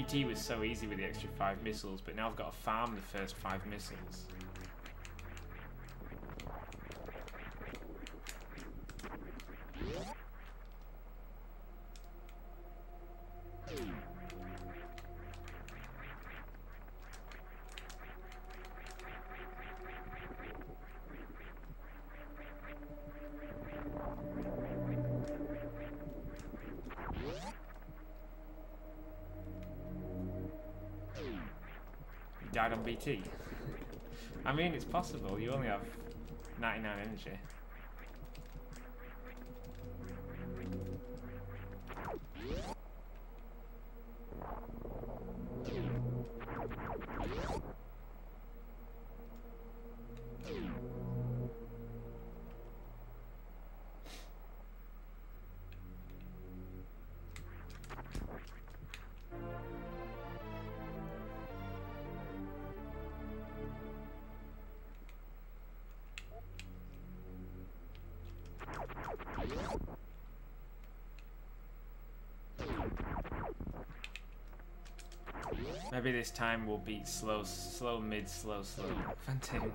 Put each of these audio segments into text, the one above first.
BT was so easy with the extra five missiles, but now I've got to farm the first five missiles. BT. I mean, it's possible. You only have 99 energy. Maybe this time we'll beat slow, slow, mid, slow, slow. Fantastic.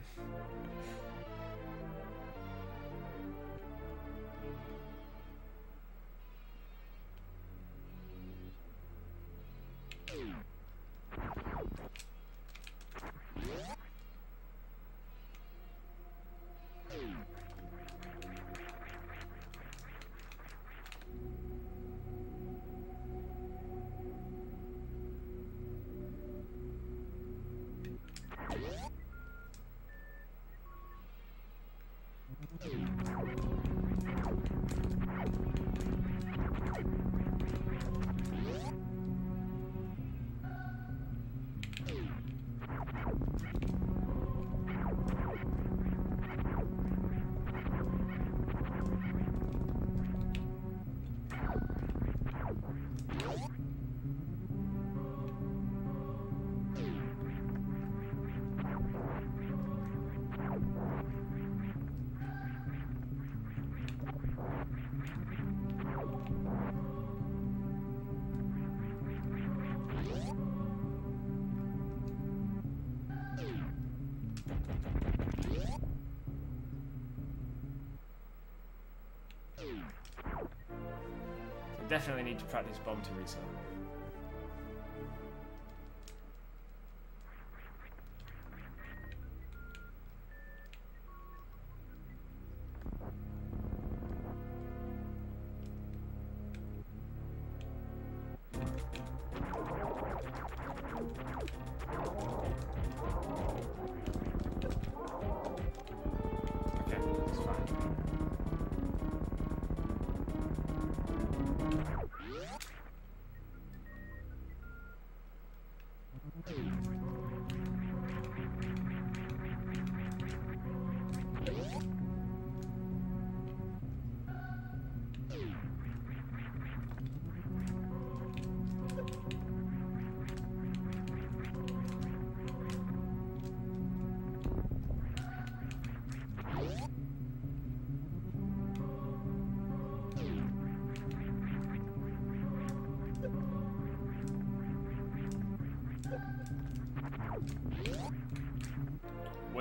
Definitely need to practice bomb to reset.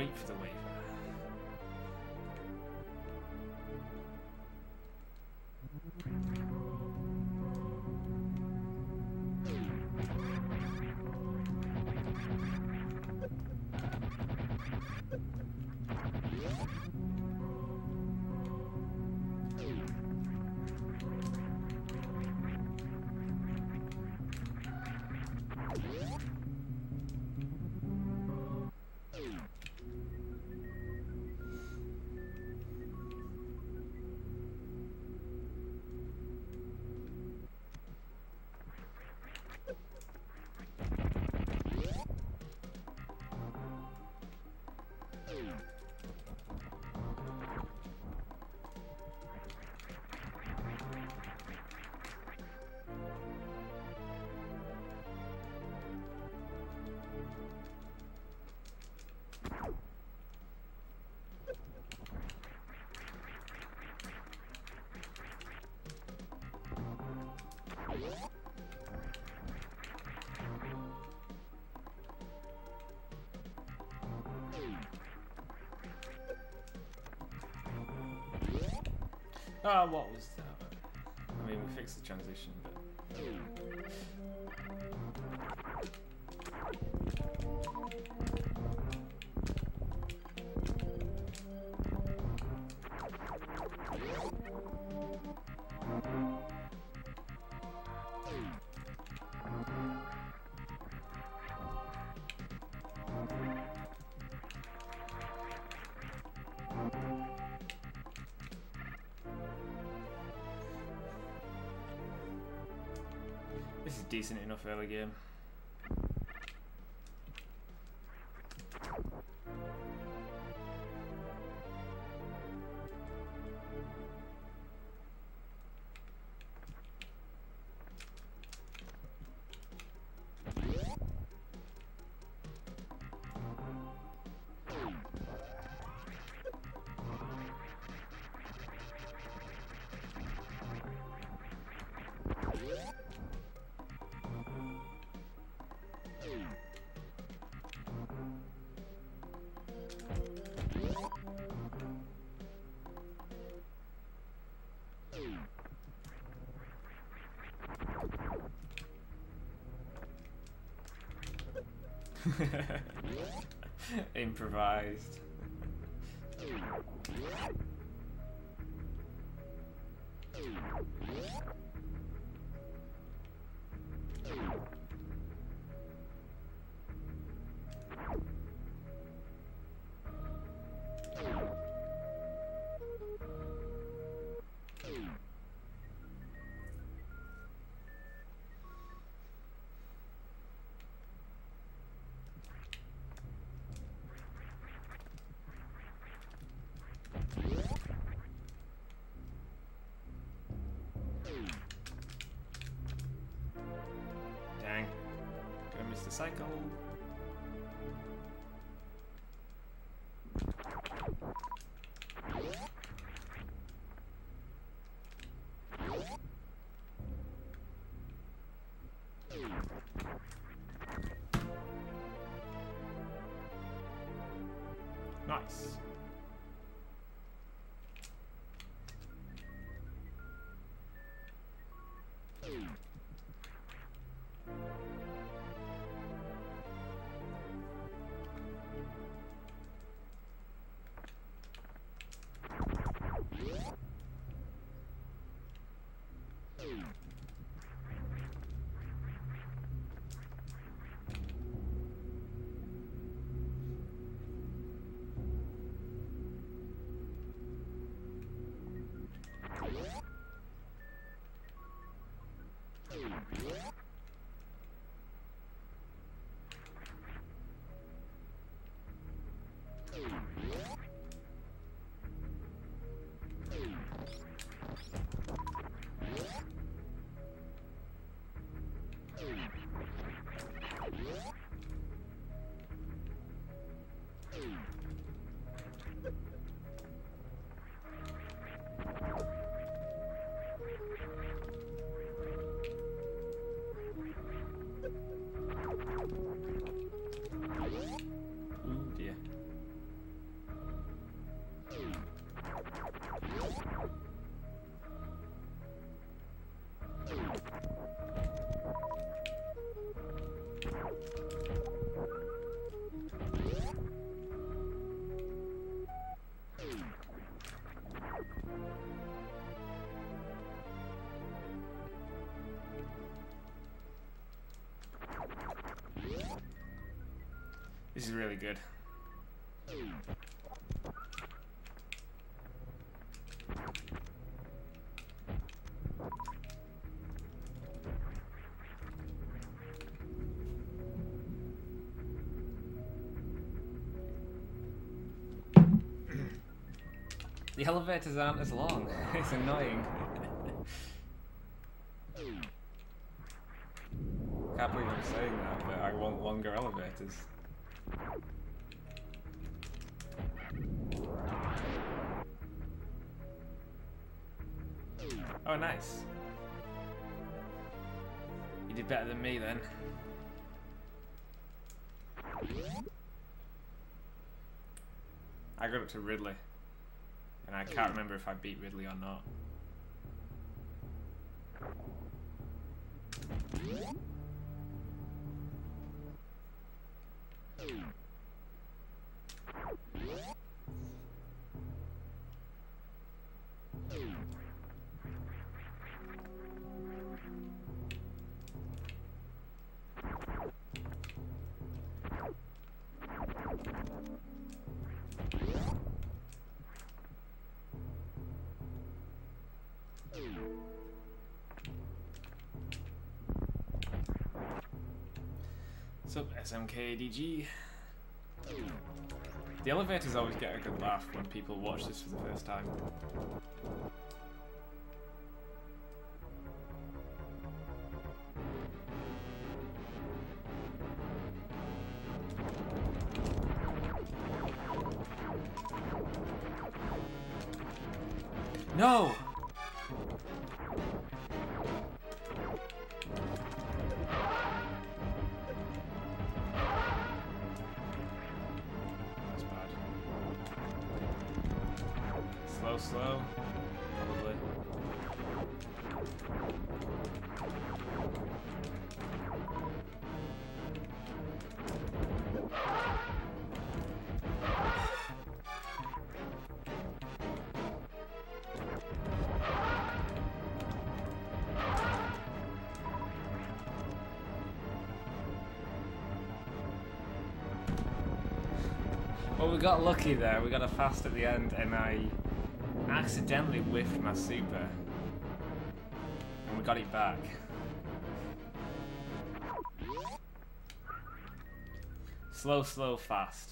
Wait for the wave. Oh, what was that? I mean, we fixed the transition, but. Decent enough early game. Improvised. Cycle. This is really good. The elevators aren't as long. it's annoying. Can't believe I'm saying that, but I want longer elevators. Better than me then. I got up to Ridley. And and I can't remember if I beat Ridley or not. What's up, SMKDG? The elevators always get a good laugh when people watch this for the first time. Well, we got lucky there. We got a fast at the end, and I accidentally whiffed my super. And we got it back. Slow, slow, fast.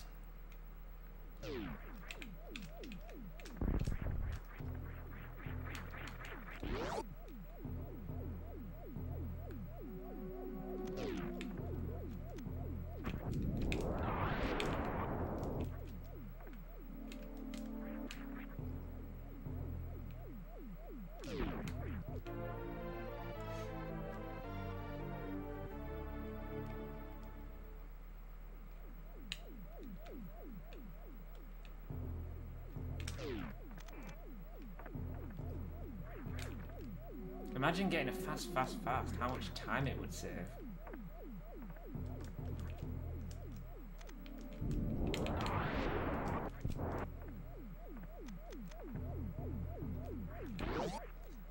Fast, fast, fast. How much time it would save.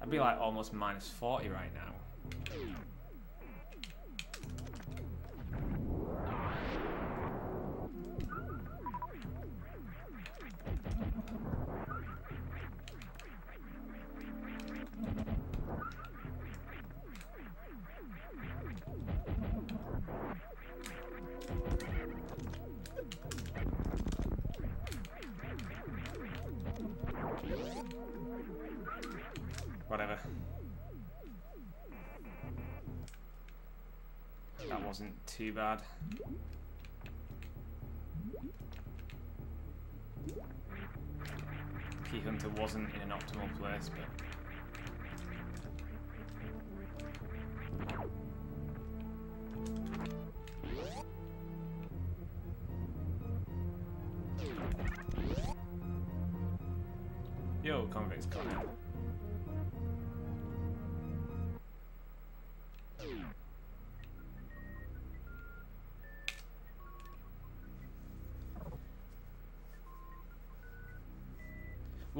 I'd be like almost minus 40 right now. Wasn't too bad. Kihunter wasn't in an optimal place, but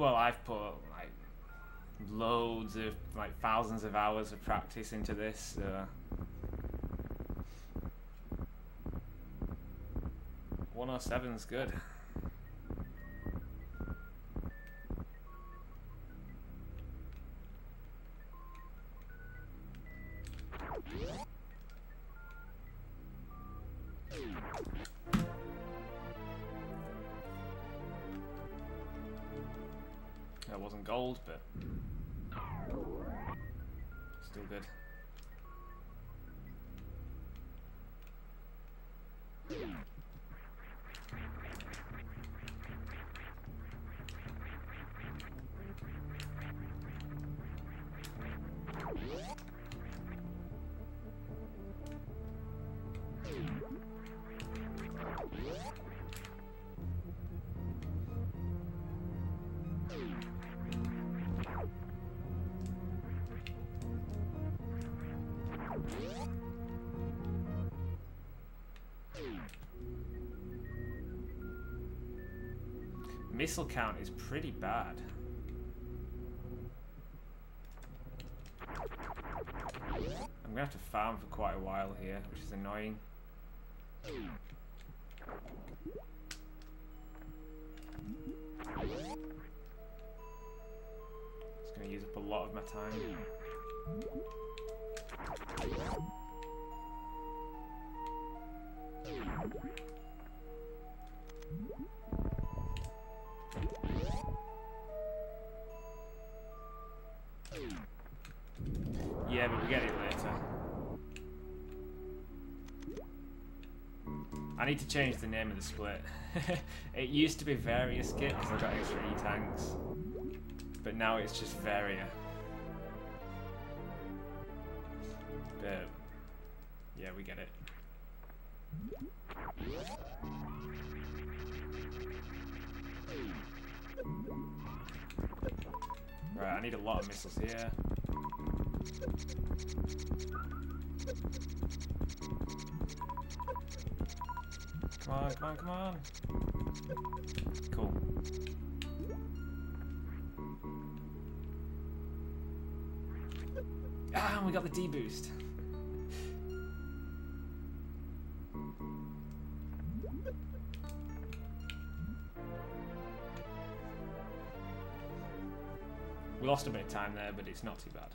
Well, I've put like loads of like thousands of hours of practice into this. So. One oh good. but still good. Yeah. Missile count is pretty bad. I'm gonna have to farm for quite a while here, which is annoying. It's gonna use up a lot of my time. Need to change the name of the split. it used to be Varia Skit because I got extra E-tanks. But now it's just Varia. But, yeah, we get it. Right, I need a lot of missiles here. Come on, come on, come on. Cool. Ah, we got the D boost. We lost a bit of time there, but it's not too bad.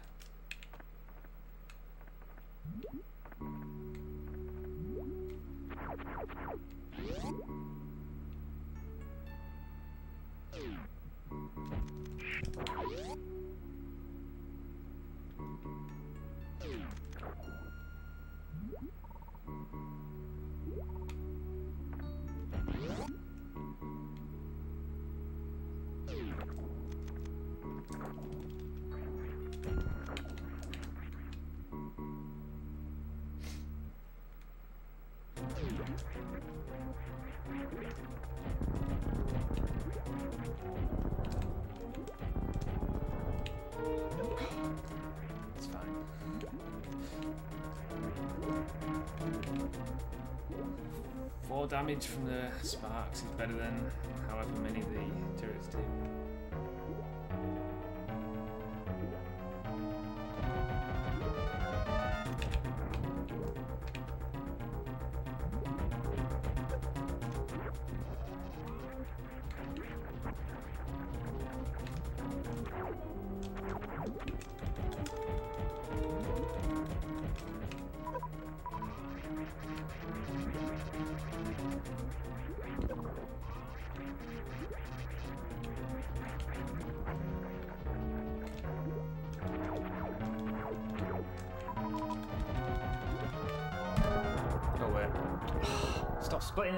Four damage from the sparks is better than however many the turrets do.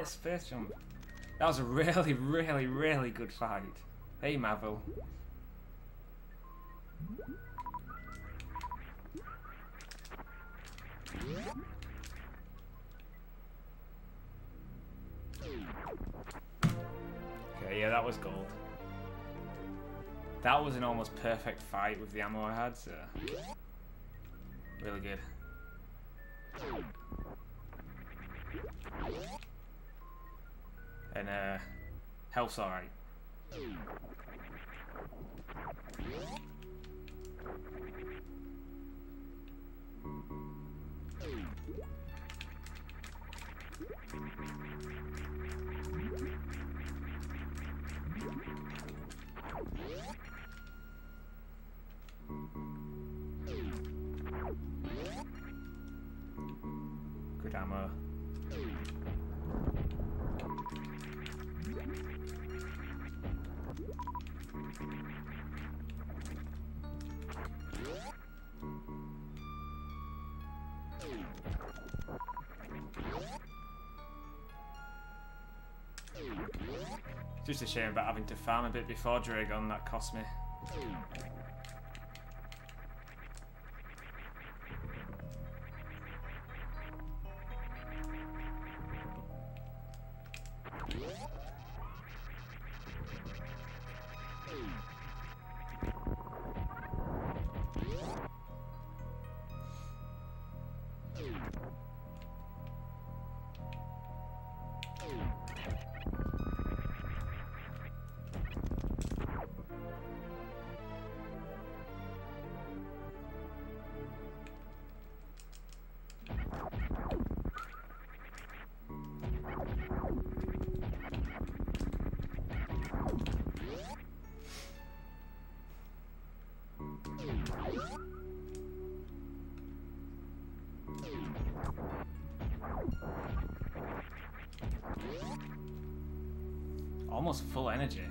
Space jump. That was a really, really, really good fight. Hey, Mavil. Okay, yeah, that was gold. That was an almost perfect fight with the ammo I had, so... Really good. And, uh, health's alright. Good ammo. Just a shame about having to farm a bit before Draygon, that cost me. Almost full energy.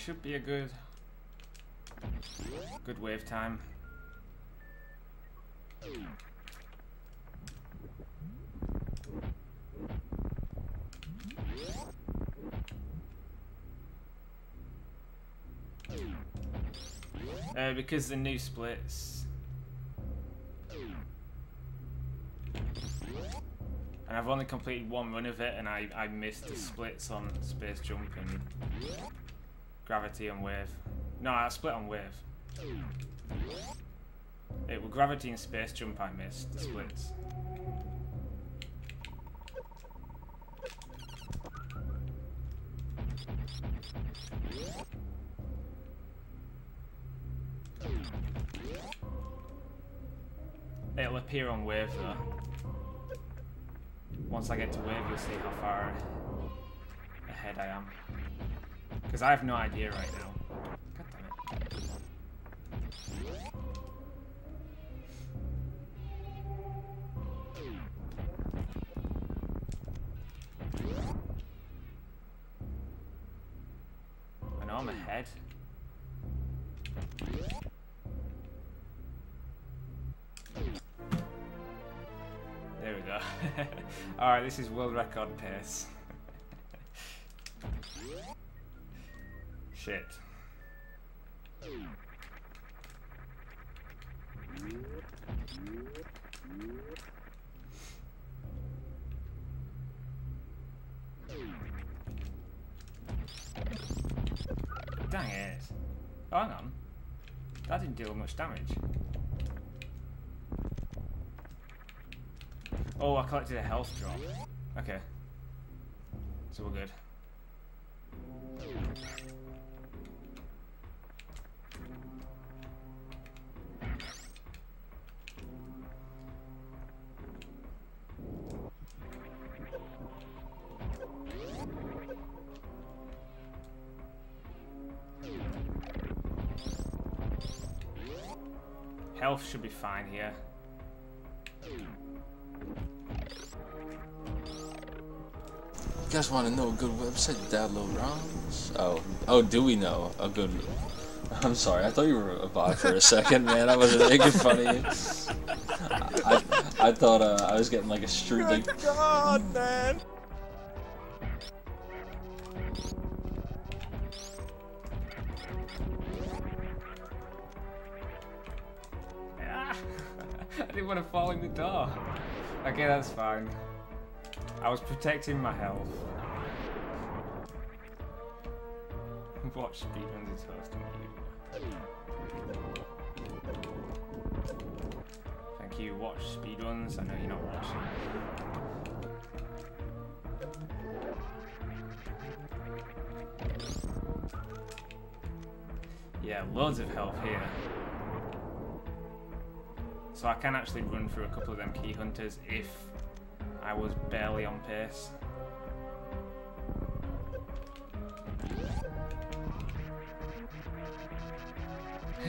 Should be a good good wave time. Uh, because the new splits. And I've only completed one run of it and I, I missed the splits on space jump and gravity and wave. No, I split on wave. It was gravity and space jump I missed, the splits. It'll appear on wave though. Once I get to wave, you'll see how far ahead I am. Because I have no idea right now. I know I'm ahead. There we go. Alright, this is world record pace. Shit. Dang it. Oh, hang on. That didn't deal much damage. Oh, I collected a health drop. Okay. So we're good. Health should be fine here. You guys want to know a good website to download ROMs? Oh, oh, do we know a good? I'm sorry, I thought you were a bot for a second, man. I wasn't making fun of you. I, I thought uh, I was getting like a street like. God, man! Didn't want to fall in the door. Okay, that's fine. I was protecting my health. Watch speedruns is hosting you. Thank you, watch speedruns. I know you're not watching. Yeah, loads of health here. So I can actually run through a couple of them Kihunters if I was barely on pace.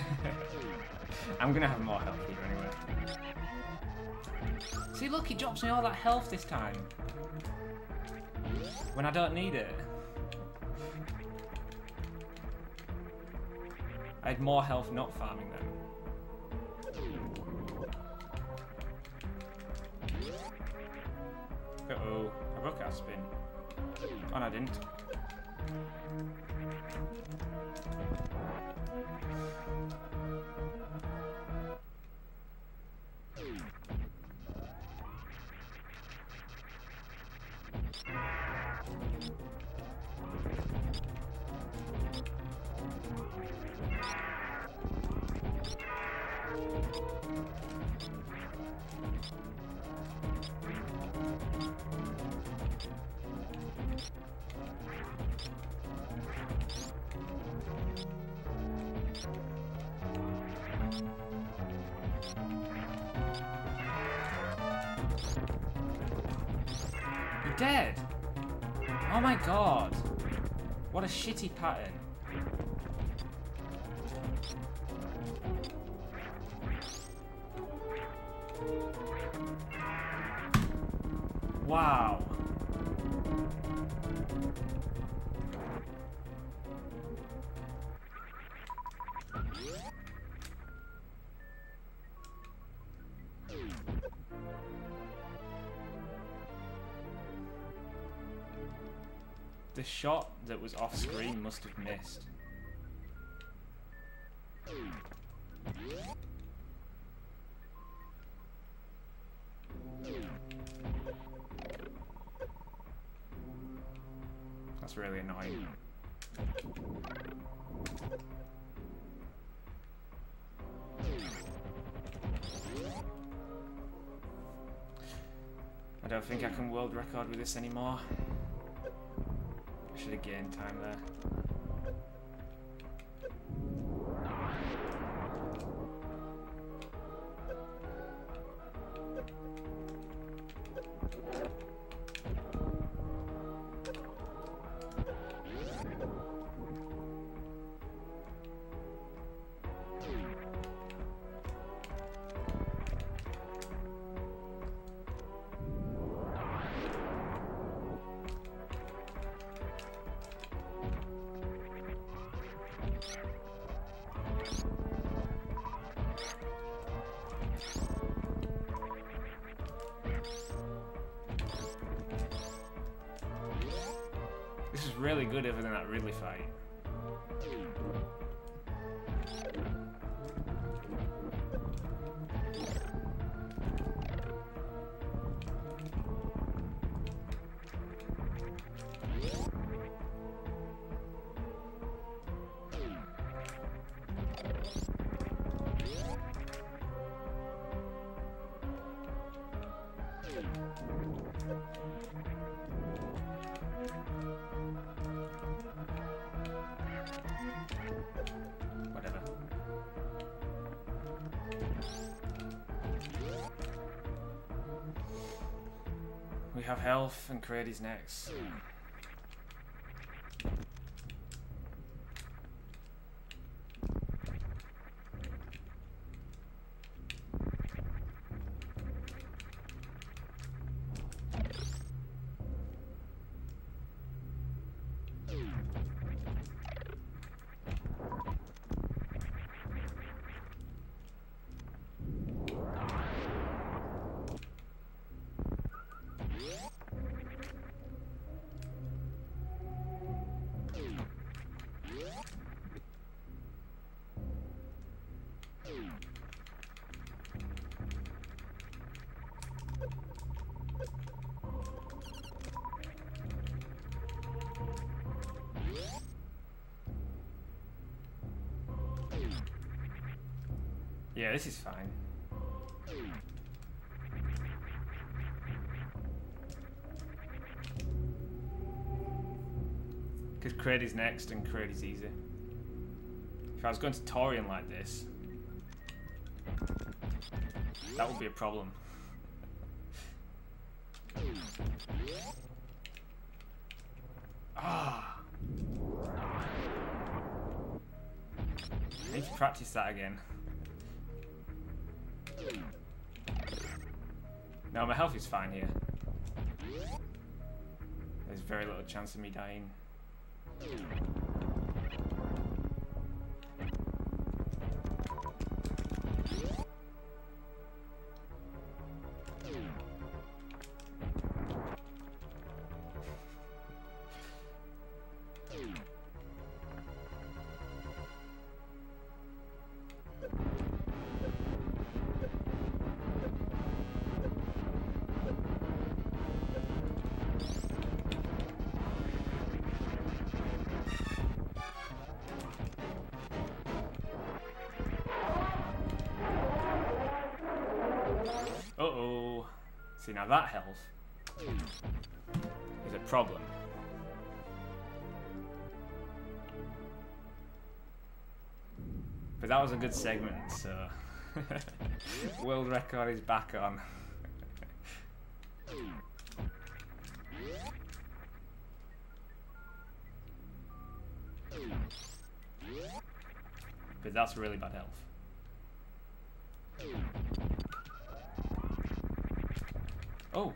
I'm gonna have more health here anyway. See, look, he drops me all that health this time. When I don't need it. I had more health not farming them. Uh-oh, I broke our spin. Oh, no, I didn't. Dead! Oh my god! What a shitty pattern. The shot that was off screen must have missed. That's really annoying. I don't think I can world record with this anymore. I should have gained time there. We have health and Kraid's next. Because Kraid's next and Kraid is easy. If I was going to Tourian like this, That would be a problem. Ah. I need to practice that again. No, my health is fine here. There's very little chance of me dying you that was a good segment, so... World record is back on. but that's really bad health. Oh.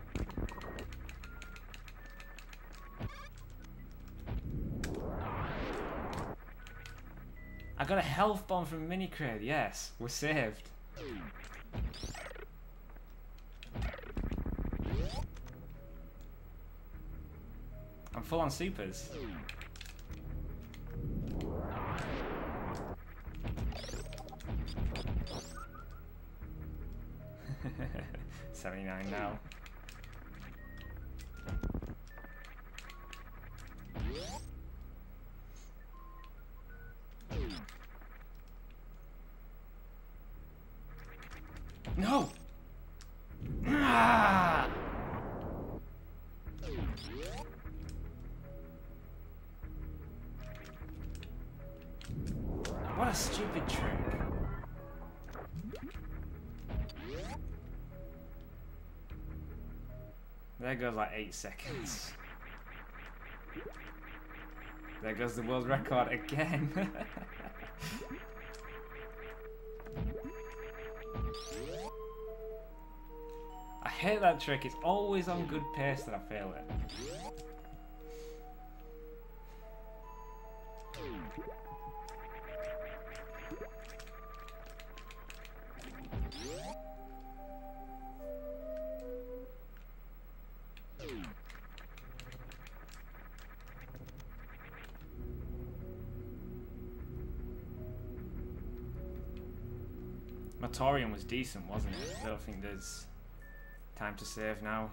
I got a health bomb from Mini Kraid, yes. We're saved. I'm full on supers. Seventy-nine now. There goes like eight seconds. There goes the world record again. I hate that trick. It's always on good pace that I fail it. Matorium was decent, wasn't it? I don't think there's time to save now.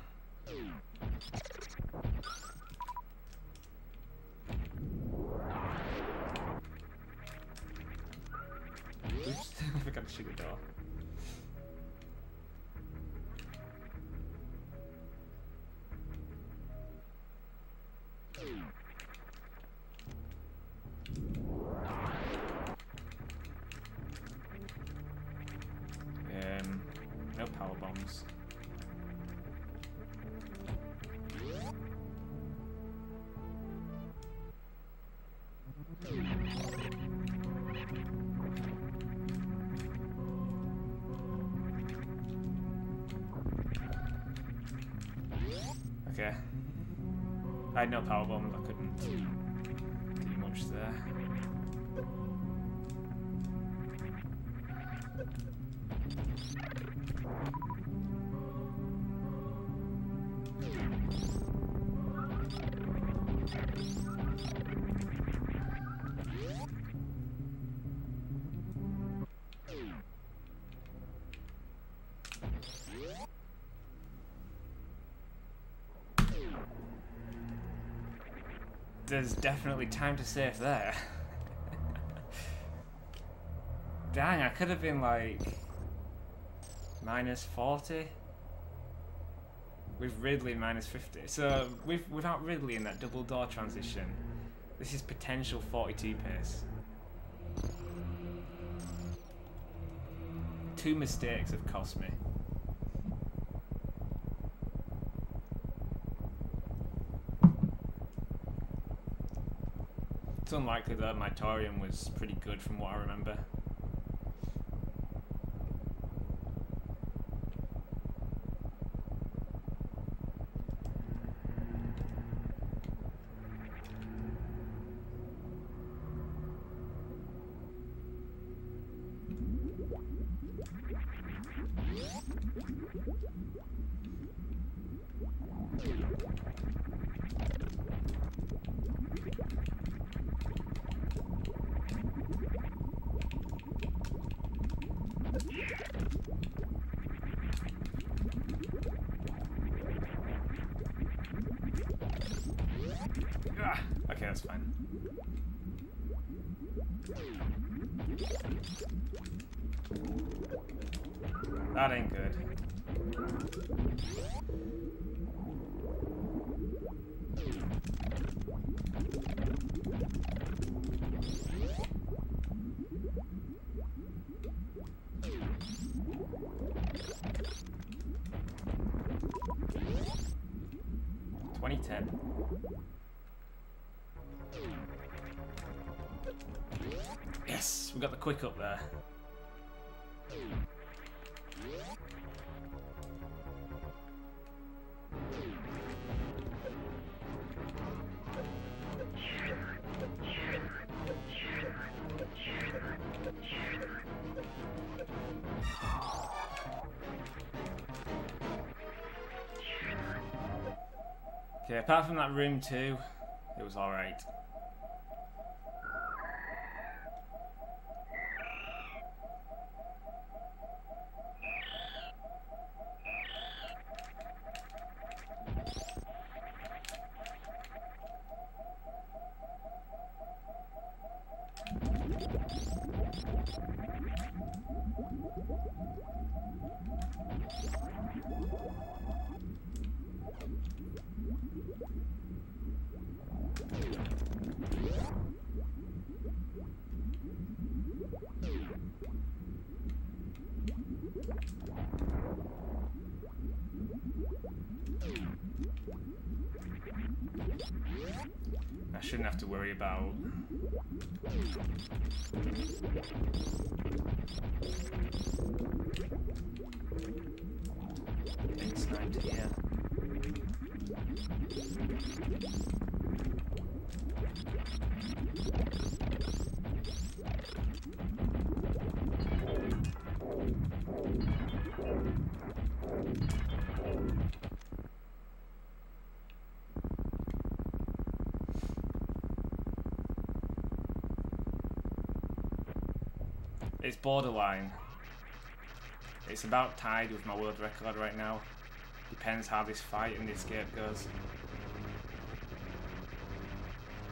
There's definitely time to save there. Dang, I could have been like minus 40 with Ridley minus 50. So with, without Ridley in that double door transition, this is potential 42 pace. two mistakes have cost me. Unlikely that my Torium was pretty good from what I remember. Ah, okay, that's fine. That ain't good. Twenty ten. Yes, we got the quick up there. Apart from that room too, it was alright. I shouldn't have to worry about. Getting sniped here. It's borderline. It's about tied with my world record right now. Depends how this fight and the escape goes.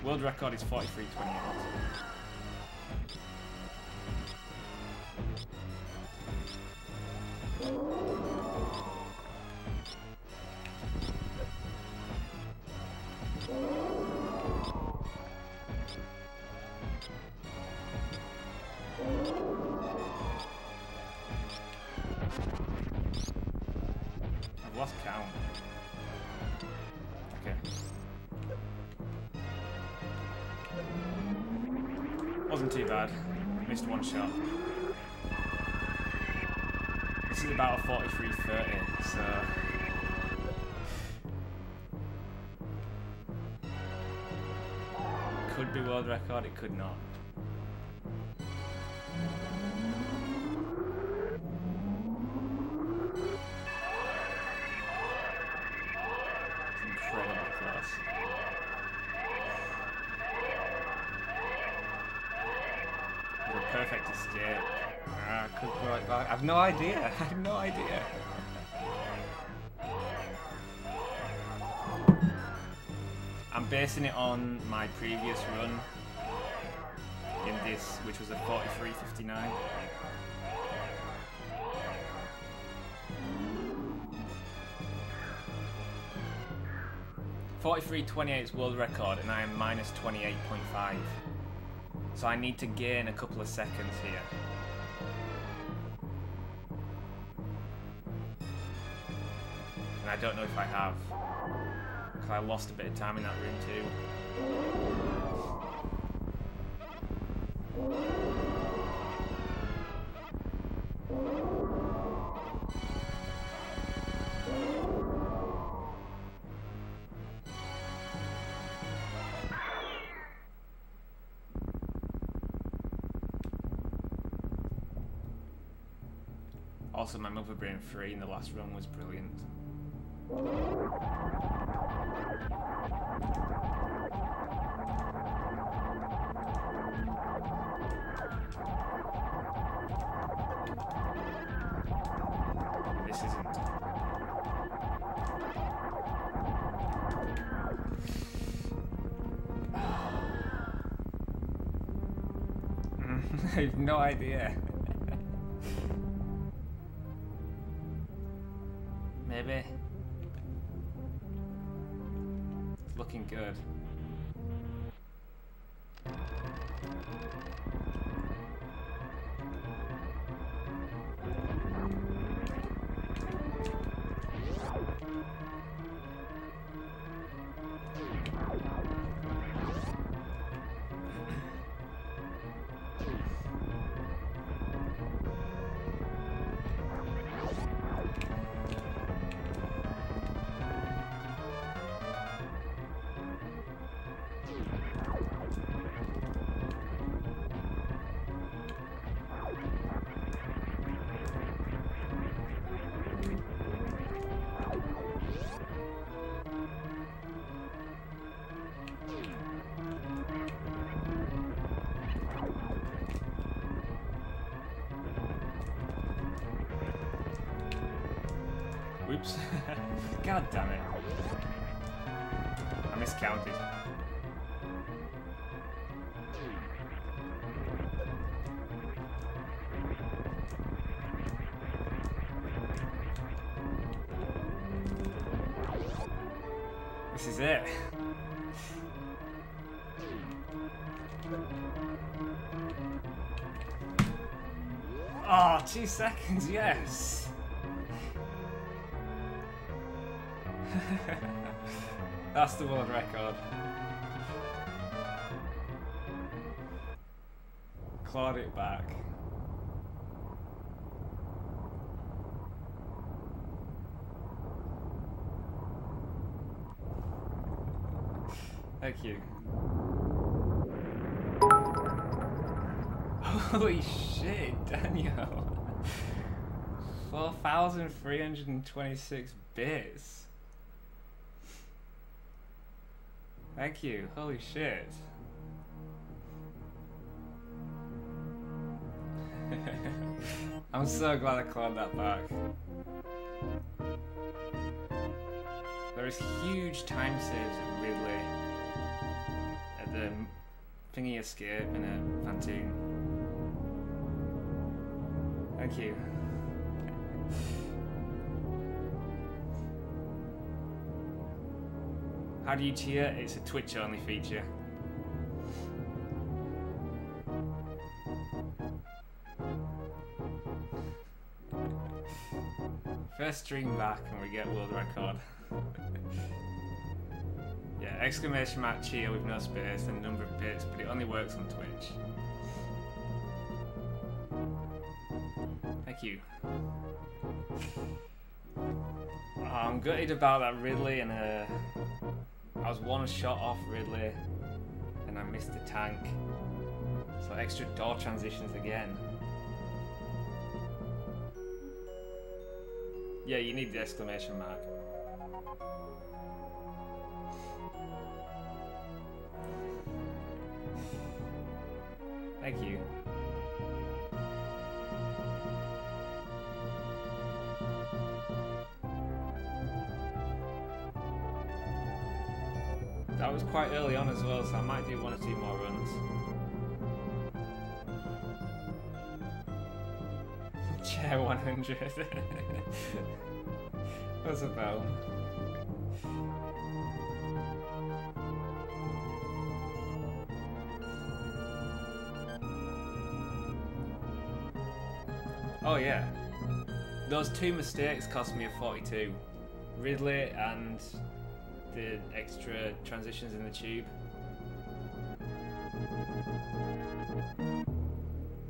World record is 43.28. I've Shot. This is about a 43-30, so... Could be world record, it could not. I've no idea. I have no idea. I'm basing it on my previous run in this, which was a 43.59. Forty-three twenty-eight is world record, and I am minus twenty-eight point five. So I need to gain a couple of seconds here. Don't know if I have. Because I lost a bit of time in that room too. Also, my Mother being free in the last run was brilliant. I have no idea. Looking good. Whoops. God damn it. I miscounted. This is it. Ah, Oh, two seconds, yes. That's the world record. Clawed it back. Thank you. Holy shit, Daniel. 4,326 bits. Thank you. Holy shit. I'm so glad I clawed that back. There is huge time saves Ridley. At the thingy escape in a Fantoon. Thank you. How do you cheer? It's a Twitch only feature. First stream back and we get world record. yeah, exclamation mark cheer with no space and number of bits, but it only works on Twitch. Thank you. Oh, I'm gutted about that Ridley and uh, I was one shot off Ridley and I missed the tank. So extra door transitions again. Yeah, you need the exclamation mark. As well, so I might do one or two more runs. Chair 100. What's about? Oh yeah. Those two mistakes cost me a 42. Ridley and the extra transitions in the tube.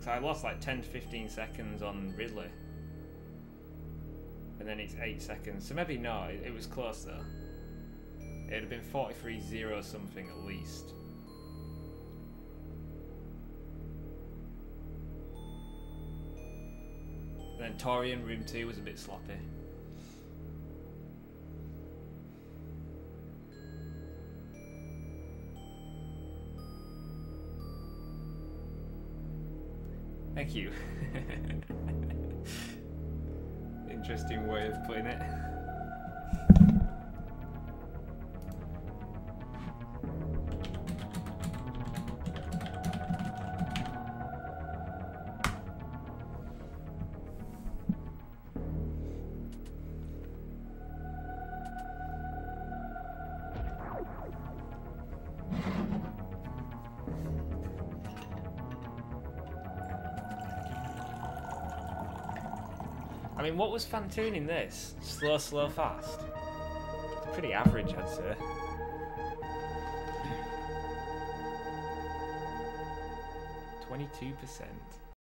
So I lost like 10 to 15 seconds on Ridley. And then it's 8 seconds. So maybe no, it, it was close though. It would have been 43 0 something at least. And then Tourian Room 2 was a bit sloppy. Thank you. Interesting way of putting it. What was Fantoon in this? Slow, slow, fast? It's pretty average, I'd say. Twenty-two percent.